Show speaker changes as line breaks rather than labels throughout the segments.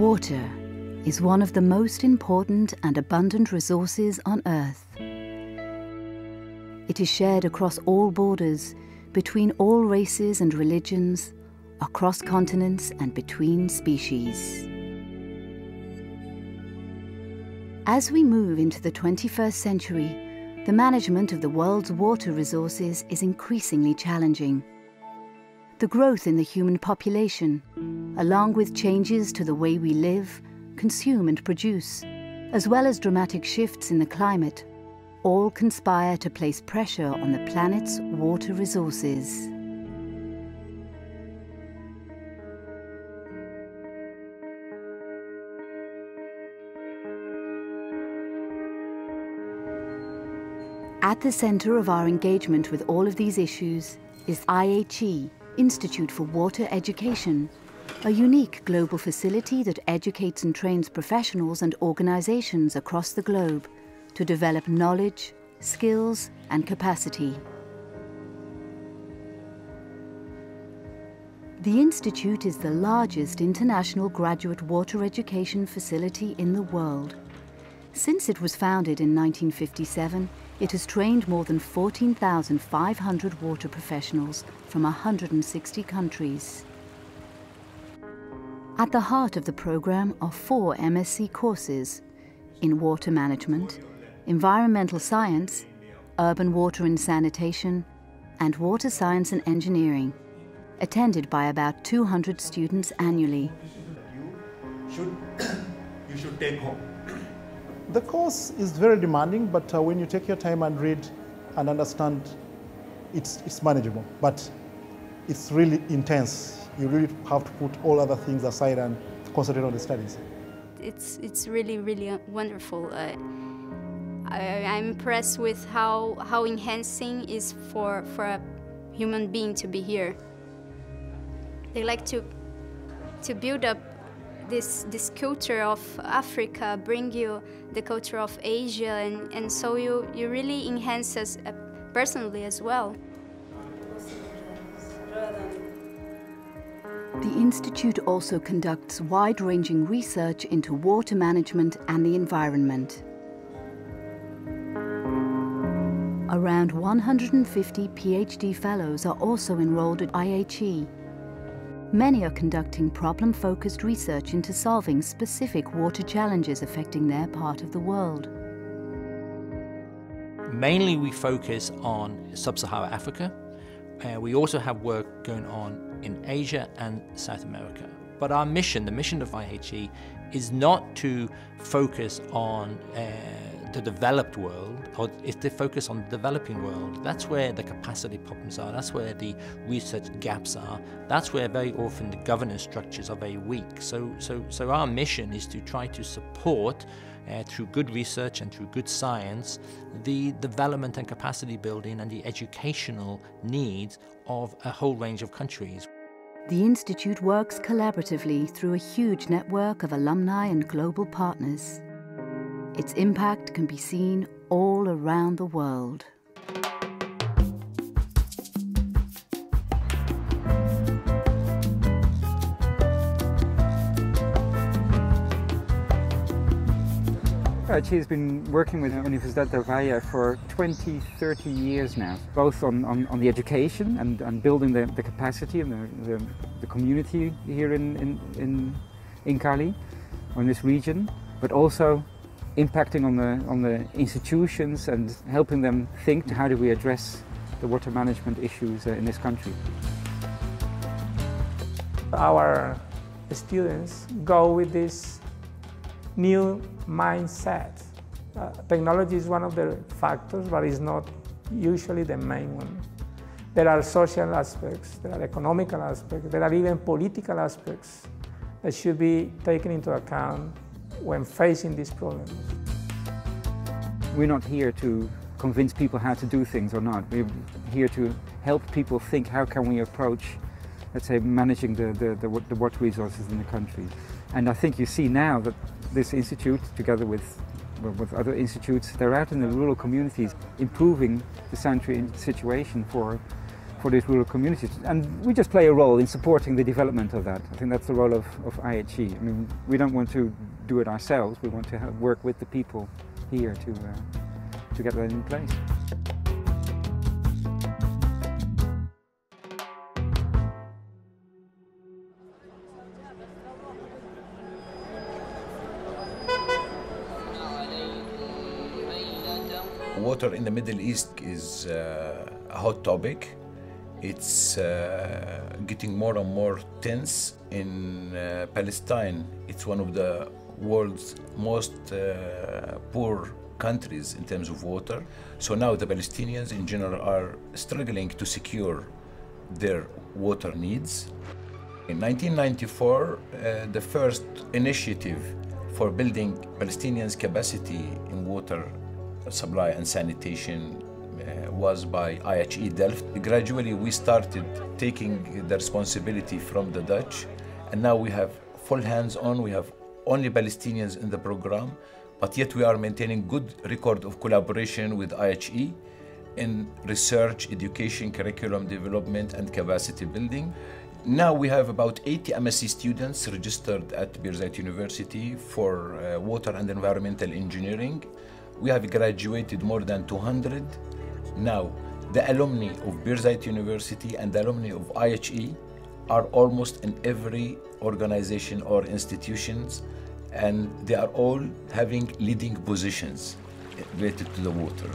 Water is one of the most important and abundant resources on Earth. It is shared across all borders, between all races and religions, across continents and between species. As we move into the 21st century, the management of the world's water resources is increasingly challenging. The growth in the human population, along with changes to the way we live, consume and produce, as well as dramatic shifts in the climate, all conspire to place pressure on the planet's water resources. At the centre of our engagement with all of these issues is IHE, Institute for Water Education, a unique global facility that educates and trains professionals and organisations across the globe to develop knowledge, skills and capacity. The Institute is the largest international graduate water education facility in the world. Since it was founded in 1957, it has trained more than 14,500 water professionals from 160 countries. At the heart of the program are four MSc courses in water management, environmental science, urban water and sanitation, and water science and engineering, attended by about 200 students annually.
You should, you should take home.
The course is very demanding, but uh, when you take your time and read and understand, it's, it's manageable. But it's really intense. You really have to put all other things aside and concentrate on the studies.
It's, it's really, really wonderful. Uh, I, am impressed with how, how enhancing is for, for a human being to be here. They like to, to build up this, this culture of Africa, bring you the culture of Asia, and, and so you, you really enhance us uh, personally as well.
The Institute also conducts wide-ranging research into water management and the environment. Around 150 PhD fellows are also enrolled at IHE. Many are conducting problem-focused research into solving specific water challenges affecting their part of the world.
Mainly we focus on sub-Saharan Africa. Uh, we also have work going on in Asia and South America. But our mission, the mission of IHE, is not to focus on uh, the developed world, or is to focus on the developing world. That's where the capacity problems are, that's where the research gaps are, that's where very often the governance structures are very weak. So, so, so our mission is to try to support uh, through good research and through good science, the development and capacity building and the educational needs of a whole range of countries.
The Institute works collaboratively through a huge network of alumni and global partners. Its impact can be seen all around the world.
IHE has been working with Universidad del Valle for 20, 30 years now, both on, on, on the education and, and building the, the capacity and the, the, the community here in, in, in, in Cali, in this region, but also impacting on the, on the institutions and helping them think how do we address the water management issues uh, in this country.
Our students go with this new mindset. Uh, technology is one of the factors, but it's not usually the main one. There are social aspects, there are economical aspects, there are even political aspects that should be taken into account when facing these problems.
We're not here to convince people how to do things or not. We're here to help people think how can we approach, let's say, managing the, the, the, the water resources in the country. And I think you see now that this institute, together with, with other institutes, they're out in the rural communities improving the sanitary situation for, for these rural communities. And we just play a role in supporting the development of that. I think that's the role of, of IHE. I mean, we don't want to do it ourselves, we want to have, work with the people here to, uh, to get that in place.
Water in the Middle East is uh, a hot topic. It's uh, getting more and more tense in uh, Palestine. It's one of the world's most uh, poor countries in terms of water. So now the Palestinians in general are struggling to secure their water needs. In 1994, uh, the first initiative for building Palestinians' capacity in water supply and sanitation was by IHE Delft. Gradually, we started taking the responsibility from the Dutch, and now we have full hands on. We have only Palestinians in the program, but yet we are maintaining good record of collaboration with IHE in research, education, curriculum development, and capacity building. Now we have about 80 MSc students registered at Birzeit University for uh, water and environmental engineering. We have graduated more than 200. Now, the alumni of Birzeit University and the alumni of IHE are almost in every organization or institutions, and they are all having leading positions related to the water.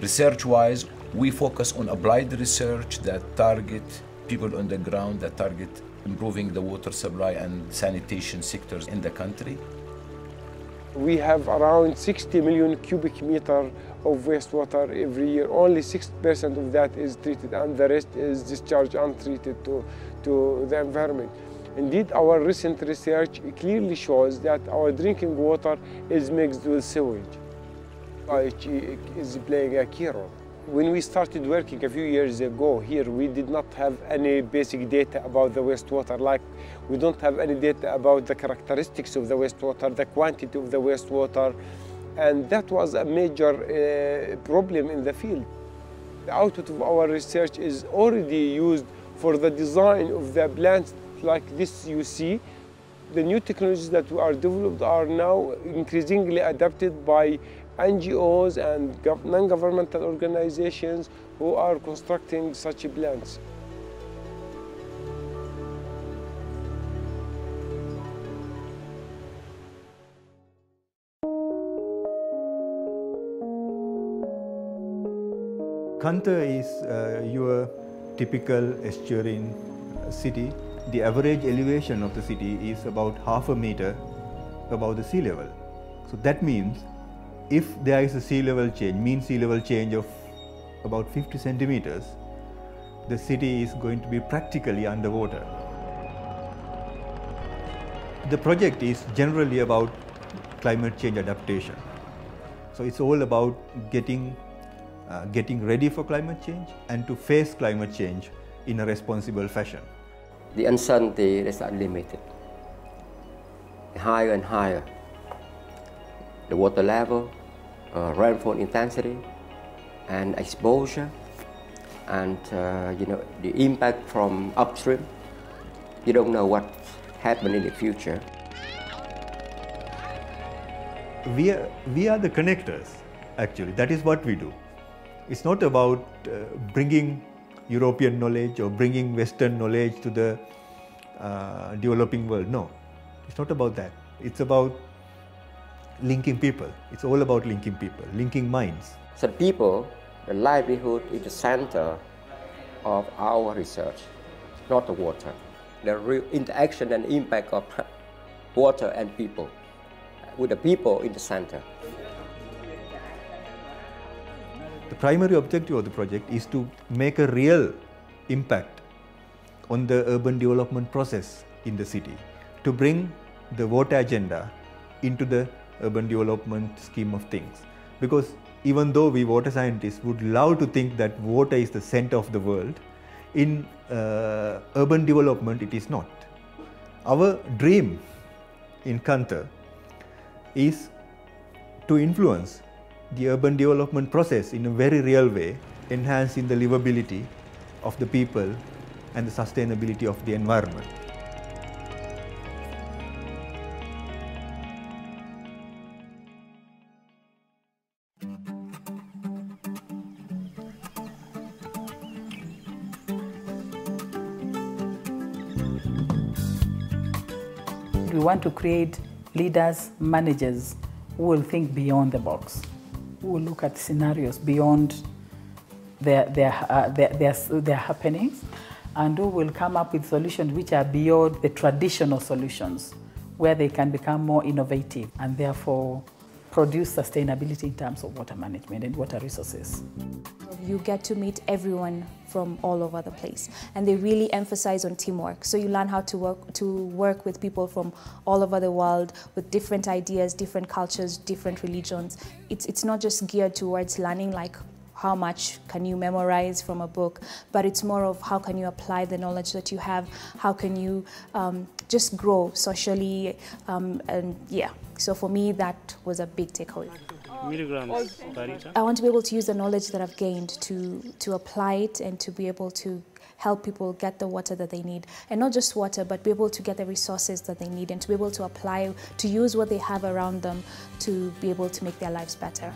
Research-wise, we focus on applied research that target people on the ground, that target improving the water supply and sanitation sectors in the country.
We have around 60 million cubic meter of wastewater every year. Only 6% of that is treated and the rest is discharged untreated to, to the environment. Indeed, our recent research clearly shows that our drinking water is mixed with sewage. IHE is playing a key role. When we started working a few years ago here, we did not have any basic data about the wastewater, like we don't have any data about the characteristics of the wastewater, the quantity of the wastewater, and that was a major uh, problem in the field. The output of our research is already used for the design of the plants like this you see. The new technologies that we are developed are now increasingly adapted by NGOs and non-governmental organizations who are constructing such plants.
Can Tho is uh, your typical estuarine city. The average elevation of the city is about half a meter above the sea level. So that means if there is a sea level change, mean sea level change of about 50 centimeters, the city is going to be practically underwater. The project is generally about climate change adaptation. So it's all about getting, uh, getting ready for climate change and to face climate change in a responsible fashion.
The uncertainty is unlimited, higher and higher. The water level, uh, rainfall intensity, and exposure, and uh, you know the impact from upstream. You don't know what happen in the future.
We are, we are the connectors, actually. That is what we do. It's not about uh, bringing European knowledge or bringing Western knowledge to the uh, developing world. No, it's not about that. It's about linking people. It's all about linking people, linking minds.
So people, the livelihood is the center of our research, not the water. The real interaction and impact of water and people, with the people in the center.
The primary objective of the project is to make a real impact on the urban development process in the city, to bring the water agenda into the urban development scheme of things. Because even though we water scientists would love to think that water is the center of the world, in uh, urban development it is not. Our dream in Can Tho is to influence the urban development process in a very real way, enhancing the livability of the people and the sustainability of the environment.
Want to create leaders, managers who will think beyond the box, who will look at scenarios beyond their, their, uh, their, their, their happenings, and who will come up with solutions which are beyond the traditional solutions, where they can become more innovative and therefore produce sustainability in terms of water management and water resources.
You get to meet everyone from all over the place and they really emphasize on teamwork. So you learn how to work to work with people from all over the world with different ideas, different cultures, different religions. It's it's not just geared towards learning like how much can you memorize from a book, but it's more of how can you apply the knowledge that you have, how can you um, just grow socially, um, and yeah. So for me, that was a big takeaway. I want to be able to use the knowledge that I've gained to, to apply it and to be able to help people get the water that they need. And not just water, but be able to get the resources that they need and to be able to apply, to use what they have around them to be able to make their lives better.